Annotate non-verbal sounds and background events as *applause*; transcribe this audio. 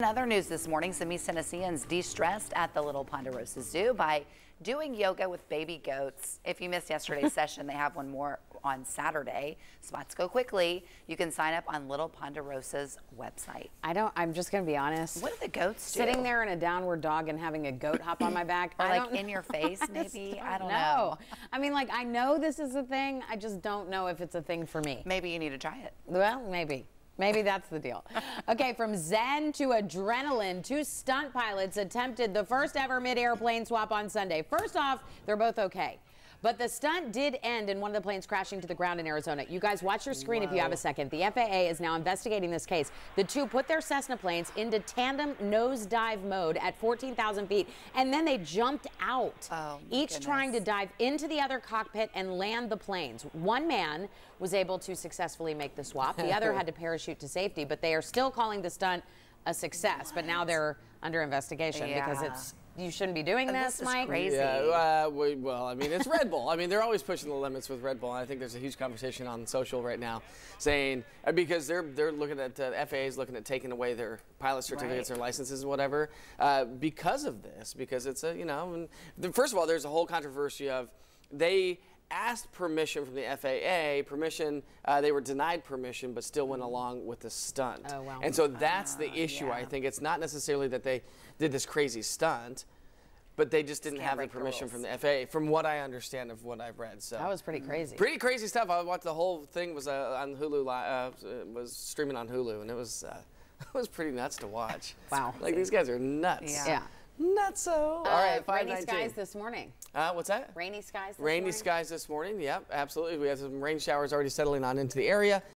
In other news this morning, some East Tennesseans de-stressed at the Little Ponderosa Zoo by doing yoga with baby goats. If you missed yesterday's *laughs* session, they have one more on Saturday. Spots go quickly. You can sign up on Little Ponderosa's website. I don't, I'm just going to be honest. What do the goats do? Sitting there in a downward dog and having a goat hop on my *laughs* back. or I like in your *laughs* face, maybe? I don't know. know. I mean, like, I know this is a thing. I just don't know if it's a thing for me. Maybe you need to try it. Well, maybe. Maybe that's the deal. Okay, from Zen to adrenaline, two stunt pilots attempted the first ever mid-air plane swap on Sunday. First off, they're both okay. But the stunt did end in one of the planes crashing to the ground in Arizona. You guys watch your screen Whoa. if you have a second. The FAA is now investigating this case. The two put their Cessna planes into tandem nosedive mode at 14,000 feet, and then they jumped out, oh, each goodness. trying to dive into the other cockpit and land the planes. One man was able to successfully make the swap. The other *laughs* had to parachute to safety, but they are still calling the stunt a success. What? But now they're under investigation yeah. because it's you shouldn't be doing this, this Mike. Crazy. Yeah, uh, we, well, I mean, it's Red Bull. I mean, they're always pushing the limits with Red Bull. And I think there's a huge conversation on social right now, saying uh, because they're they're looking at uh, FAA is looking at taking away their pilot certificates, right. their licenses, and whatever, uh, because of this. Because it's a you know, the, first of all, there's a whole controversy of they asked permission from the FAA, permission, uh, they were denied permission, but still went along with the stunt. Oh, wow. And so that's the uh, issue, yeah. I think. It's not necessarily that they did this crazy stunt, but they just didn't just have the permission the from the FAA, from what I understand of what I've read. So That was pretty crazy. Pretty crazy stuff. I watched the whole thing was uh, on Hulu, uh, was streaming on Hulu, and it was, uh, *laughs* it was pretty nuts to watch. Wow. Like, these guys are nuts. Yeah. yeah. Not so. All right, Uh, rainy skies this morning. Uh, what's that? Rainy skies this Rainy morning? skies this morning. Yep, absolutely. We have some rain showers already settling on into the area.